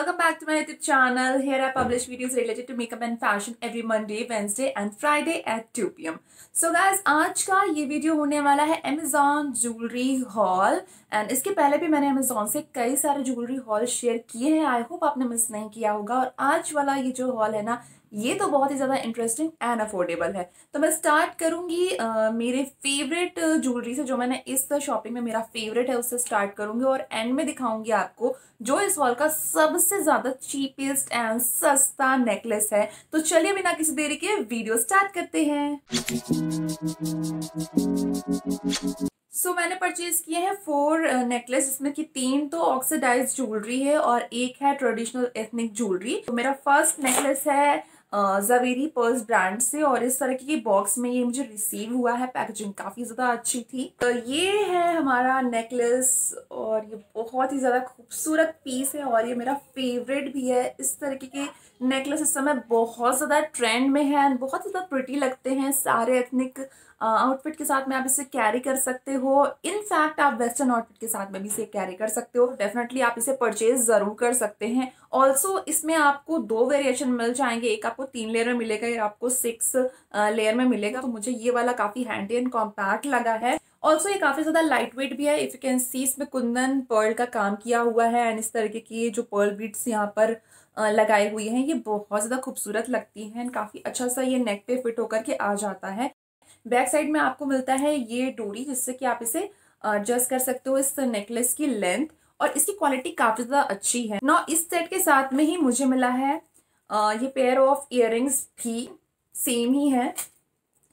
welcome back to my YouTube channel. Here I publish videos related to makeup and fashion every Monday, Wednesday and Friday at 2 pm. So guys, आज का ये video होने वाला है Amazon jewellery hall and इसके पहले भी मैंने Amazon से कई सारे ज्वेलरी हॉल शेयर किए हैं आई होप आपने मिस नहीं किया होगा और आज वाला ये जो हॉल है ना ये तो बहुत ही ज़्यादा इंटरेस्टिंग एंड अफोर्डेबल है। तो मैं स्टार्ट करूँगी मेरे फेवरेट ज्वेलरी से जो मैंने इस शॉपिंग में मेरा फेवरेट है उससे स्टार्ट करूँगी और एंड में दिखाऊँगी आपको जो इस हॉल का सबसे ज़्यादा चीपेस्ट एंड सस्ता नेकलेस है। तो चलिए बिना किसी देरी के वीडियो स्टार्ट करते हैं। सो so, मैंने परचेज किए हैं फोर नेकलेस जिसमें कि तीन तो ऑक्सीडाइज ज्वेलरी है और एक है ट्रेडिशनल एथनिक ज्वेलरी तो मेरा फ़र्स्ट नेकलेस है जवेरी पर्स ब्रांड से और इस तरह की बॉक्स में ये मुझे रिसीव हुआ है पैकेजिंग काफ़ी ज़्यादा अच्छी थी। तो ये है हमारा नेकलेस और ये बहुत ही ज़्यादा खूबसूरत पीस है और ये मेरा फेवरेट भी है। इस तरीके के नेकलेस इस समय बहुत ज़्यादा ट्रेंड में है एंड बहुत ज़्यादा प्रिटी लगते हैं सारे एथनिक आउटफिट के साथ में आप इसे कैरी कर सकते हो। इनफैक्ट आप वेस्टर्न आउटफिट के साथ में भी इसे कैरी कर सकते हो। डेफिनेटली आप इसे परचेज ज़रूर कर सकते हैं। ऑल्सो इसमें आपको दो वेरिएशन मिल जाएँगे। एक आपको तीन लेयर में मिलेगा या आपको सिक्स लेयर में मिलेगा। तो मुझे ये वाला काफ़ी हैंडी एंड कॉम्पैक्ट लगा है। ऑल्सो ये काफ़ी ज़्यादा लाइट वेट भी है। इफ़ यू कैन सी इसमें कुंदन पर्ल का काम किया हुआ है एंड इस तरीके की जो पर्ल बीट्स यहाँ पर लगाए हुए हैं, ये बहुत ज़्यादा खूबसूरत लगती हैं। एंड काफ़ी अच्छा सा ये नेक पे फिट होकर के आ जाता है। बैक साइड में आपको मिलता है ये डोरी जिससे कि आप इसे एडजस्ट कर सकते हो इस नेकलेस की लेंथ और इसकी क्वालिटी काफ़ी ज़्यादा अच्छी है। ना इस सेट के साथ में ही मुझे मिला है आ, ये पेयर ऑफ़ इयर भी सेम ही है।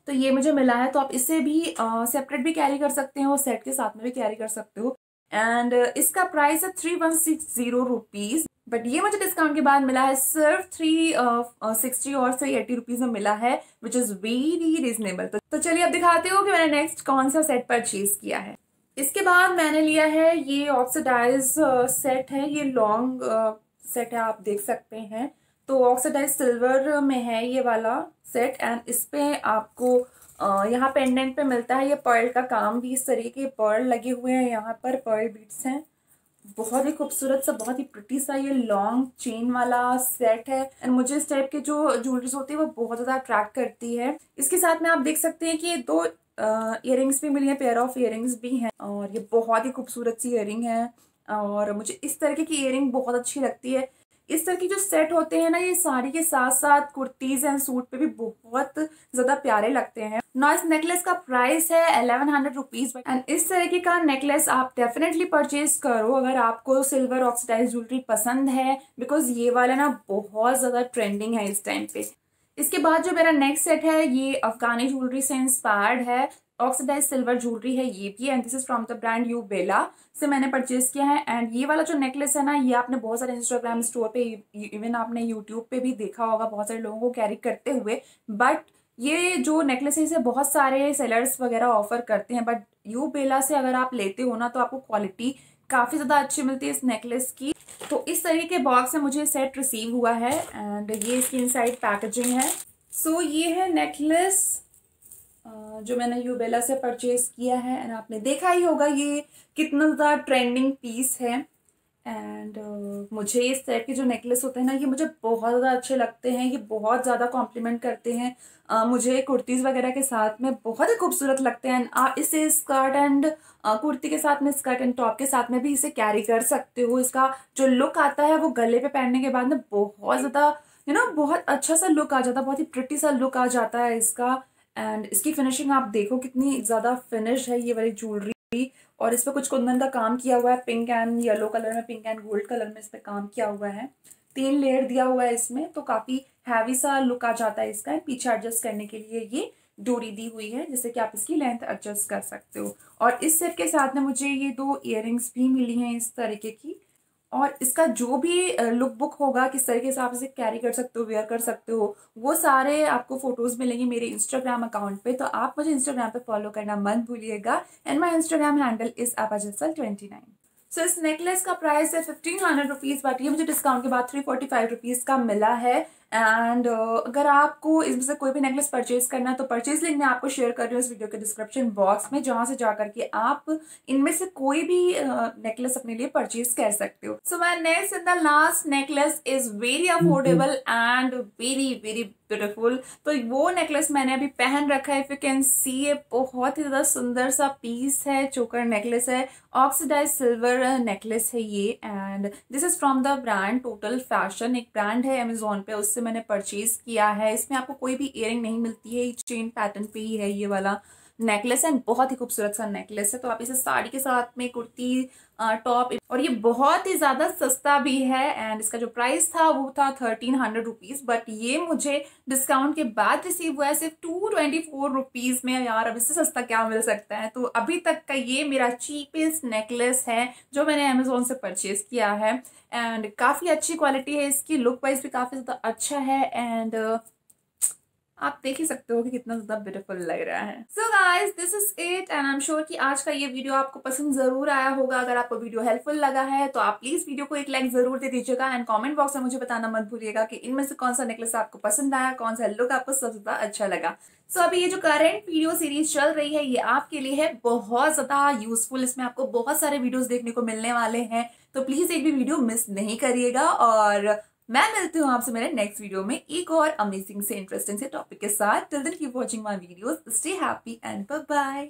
तो ये मुझे मिला है तो आप इसे भी सेपरेट भी कैरी कर सकते हो सेट के साथ में भी कैरी कर सकते हो। एंड इसका प्राइस है three one six zero rupees but ये मुझे डिस्काउंट के बाद मिला है, सिर्फ़ थ्री सिक्सटी और थ्री एटी रुपीज़ में मिला है विच इज़ वेरी रिजनेबल तो चलिए अब दिखाते हो कि मैंने नेक्स्ट कौन सा सेट परचेज किया है। इसके बाद मैंने लिया है, ये ऑक्सीडाइज सेट है, ये लॉन्ग सेट है, आप देख सकते हैं। तो ऑक्सीडाइज सिल्वर में है ये वाला सेट एंड इस पे आपको यहाँ पेंडेंट पे मिलता है, ये पर्ल का काम भी इस तरीके पर्ल लगे हुए हैं, यहाँ पर पर्ल बीट्स हैं। बहुत ही खूबसूरत सा, बहुत ही प्रिटी सा ये लॉन्ग चेन वाला सेट है। एंड मुझे इस टाइप के जो ज्वेलरीज होती है, वो बहुत ज़्यादा अट्रैक्ट करती है। इसके साथ में आप देख सकते हैं कि ये दो इयर भी मिली है पेयर ऑफ़ इयर भी हैं। और ये बहुत ही खूबसूरत सी इयर है। और मुझे इस तरीके की इयर बहुत अच्छी लगती है। इस तरह की जो सेट होते हैं ना, ये साड़ी के साथ साथ कुर्तीज एंड सूट पे भी बहुत ज़्यादा प्यारे लगते हैं। ना इस नेकलेस का प्राइस है एलेवन हंड्रेड रुपीज़ एंड इस तरीके का नेकलेस आप डेफिनेटली परचेज करो अगर आपको सिल्वर ऑक्सीडाइज ज्वेलरी पसंद है बिकॉज़ ये वाला ना बहुत ज़्यादा ट्रेंडिंग है इस टाइम पे। इसके बाद जो मेरा नेक्स्ट सेट है, ये अफगानी ज्वेलरी से इंस्पायर्ड है। ऑक्सीडाइज सिल्वर ज्वेलरी है, ये भी and this is from the brand you बेला से मैंने परचेज किया है एंड ये वाला जो नेकलेस है ना, ये आपने बहुत सारे इंस्टाग्राम स्टोर पे इवन आपने यूट्यूब पे भी देखा होगा, बहुत सारे लोगों को कैरी करते हुए। बट ये जो नेकलेस है बहुत सारे सेलर्स वगैरह ऑफ़र करते हैं बट यू बेला से अगर आप लेते हो ना तो आपको क्वालिटी काफ़ी ज़्यादा अच्छी मिलती है इस नेकलेस की। तो इस तरीके के बॉक्स में मुझे सेट रिसीव हुआ है एंड ये इसकी इनसाइड पैकेजिंग है। सो so, ये है नेकलेस जो मैंने यूबेला से परचेज किया है एंड आपने देखा ही होगा ये कितना ज़्यादा ट्रेंडिंग पीस है। एंड uh, मुझे इस टाइप के जो नेकलेस होते हैं ना ये मुझे बहुत ज़्यादा अच्छे लगते हैं ये बहुत ज़्यादा कॉम्प्लीमेंट करते हैं। uh, मुझे कुर्तीज़ वगैरह के साथ में बहुत ही खूबसूरत लगते हैं। आप इसे स्कर्ट एंड uh, कुर्ती के साथ में स्कर्ट एंड टॉप के साथ में भी इसे कैरी कर सकते हो। इसका जो लुक आता है वो गले पे पहनने के बाद में बहुत ज़्यादा यू नो बहुत अच्छा सा लुक आ जाता है बहुत ही प्रिटी सा लुक आ जाता है इसका। एंड इसकी फिनिशिंग आप देखो कितनी ज़्यादा फिनिश है ये वाली ज्वेलरी और इस पर कुछ कुंदन का काम किया हुआ है पिंक एंड येलो कलर में पिंक एंड गोल्ड कलर में इस पर काम किया हुआ है। तीन लेयर दिया हुआ है इसमें तो काफ़ी हैवी सा लुक आ जाता है इसका, पीछे एडजस्ट करने के लिए ये डोरी दी हुई है, जिससे कि आप इसकी लेंथ एडजस्ट कर सकते हो। और इस सेट के साथ में मुझे ये दो इयर भी मिली हैं इस तरीके की। और इसका जो भी लुक बुक होगा, किस तरीके से आप इसे कैरी कर सकते हो वेयर कर सकते हो, वो सारे आपको फ़ोटोज़ मिलेंगे मेरे इंस्टाग्राम अकाउंट पे। तो आप मुझे इंस्टाग्राम पे फॉलो करना मत भूलिएगा। And my Instagram handle is अपाजल twenty nine so इस नेकलेस का प्राइस है फिफ्टीन हंड्रेड रुपीज़ बट ये मुझे डिस्काउंट के बाद थ्री फोर्टी फाइव रुपीज़ का मिला है। एंड uh, अगर आपको इसमें से कोई भी नेकलेस परचेज करना है तो परचेज लिंक मैं आपको शेयर कर रही हूँ इस वीडियो के डिस्क्रिप्शन बॉक्स में जहाँ से जाकर के आप इनमें से कोई भी नेकलेस uh, अपने लिए परचेज कर सकते हो। So my next in the last necklace is very affordable and very very beautiful तो वो नेकलेस मैंने अभी पहन रखा है इफ़ यू कैन सी ये बहुत ही ज़्यादा सुंदर सा पीस है चोकर नेकलेस है ऑक्सीडाइज सिल्वर नेकलेस है ये। And this is from the brand total fashion एक ब्रांड है अमेजोन पे उससे मैंने परचेज किया है, इसमें आपको कोई भी इयरिंग नहीं मिलती है चेन पैटर्न पे ही है ये वाला। नेकलेस है, बहुत ही खूबसूरत सा नेकलेस है। तो आप इसे साड़ी के साथ में, कुर्ती टॉप और ये बहुत ही ज़्यादा सस्ता भी है एंड इसका जो प्राइस था, वो था थर्टीन हंड्रेड रुपीज़ बट ये मुझे डिस्काउंट के बाद रिसीव हुआ है सिर्फ़ टू ट्वेंटी फोर रुपीज़ में। यार, अब इससे सस्ता क्या मिल सकता है? तो अभी तक का ये मेरा चीपेस्ट नेकलेस है, जो मैंने अमेजोन से परचेज किया है। एंड काफ़ी अच्छी क्वालिटी है, इसकी लुक वाइज भी काफ़ी ज़्यादा अच्छा है। एंड आप देख ही सकते हो कि कितना ज़्यादा ब्यूटीफुल लग रहा है। So guys this is it and I am sure कि आज का ये वीडियो आपको पसंद ज़रूर आया होगा। अगर आपको वीडियो हेल्पफुल लगा है तो आप प्लीज़ वीडियो को एक लाइक ज़रूर दे दीजिएगा एंड कमेंट बॉक्स में मुझे बताना मत भूलिएगा कि इनमें से कौन सा नेकलेस आपको पसंद आया कौन सा लुक आपको सबसे ज़्यादा अच्छा लगा। सो so, अभी ये जो करंट वीडियो सीरीज़ चल रही है ये आपके लिए है बहुत ज़्यादा यूजफुल इसमें आपको बहुत सारे वीडियोस देखने को मिलने वाले हैं। तो प्लीज़ एक भी वीडियो मिस नहीं करिएगा और मैं मिलती हूँ आपसे मेरे नेक्स्ट वीडियो में एक और अमेजिंग से इंटरेस्टिंग से टॉपिक के साथ. Till then keep watching my videos stay happy and bye